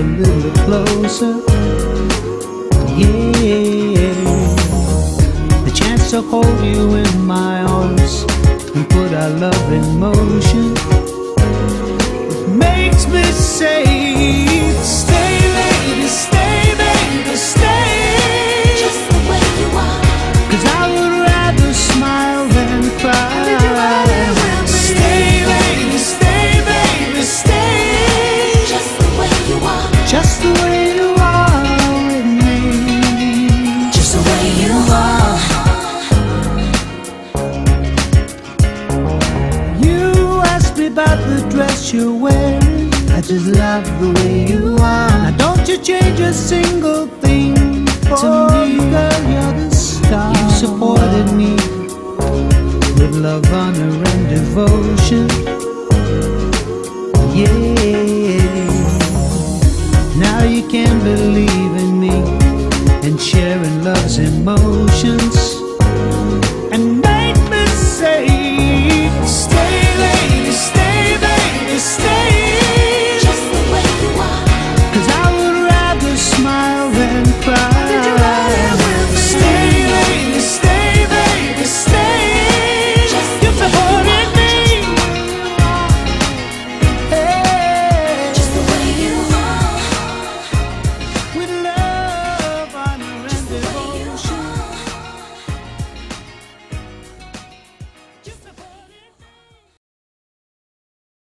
a little closer. Yeah, the chance to hold you in my arms and put our love in motion makes me say, about the dress you're wearing. I just love the way you are. Now don't you change a single thing to me, girl. You're the star. You supported me with love, honor, and devotion. Yeah. Now you can believe in me and sharing love's emotions. And make me say, stay.